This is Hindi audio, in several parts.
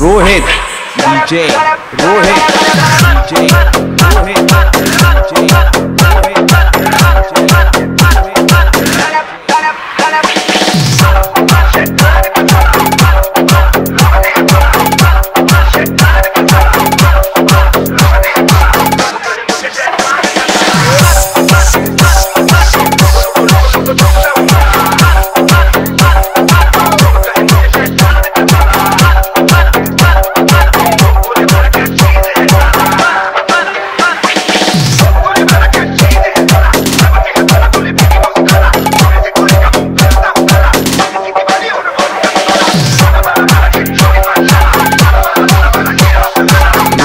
रोहित डीजे रोहित।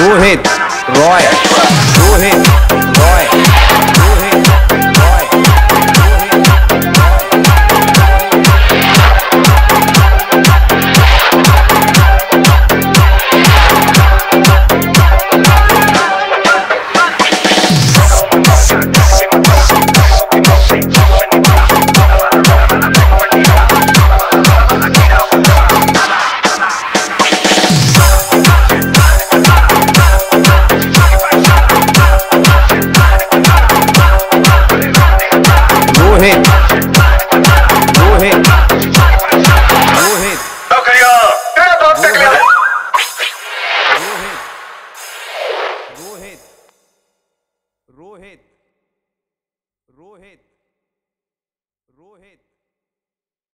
रोहित रॉय रोहित रोहित रोहित रोहित।